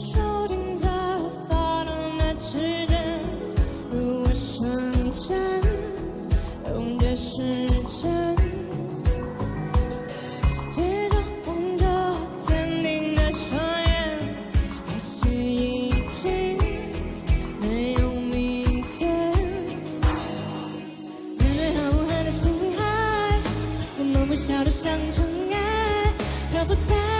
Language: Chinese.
手停在发动的指尖，如果瞬间溶解时间，嘴角望着坚定的双眼，也许已经没有明天。面对浩瀚的星海，我们微小得像尘埃，漂浮在。